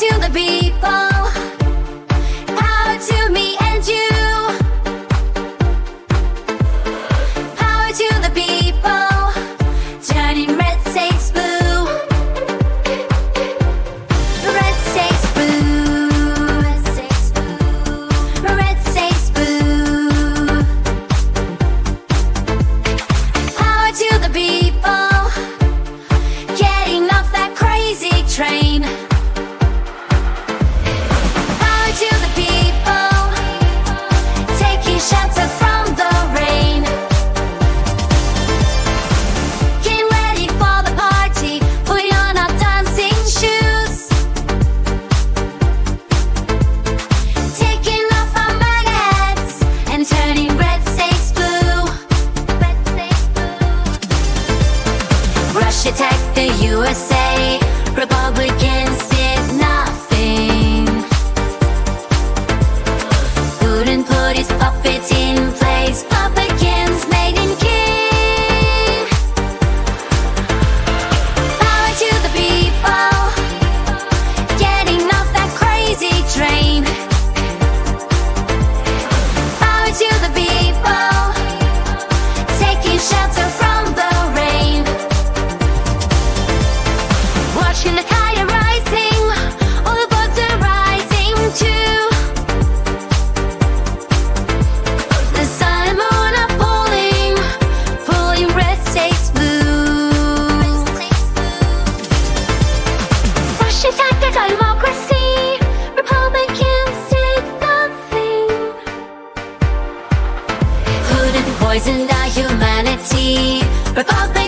to the people. USA. She at the democracy. Republicans did nothing. Who did poison humanity? Republicans.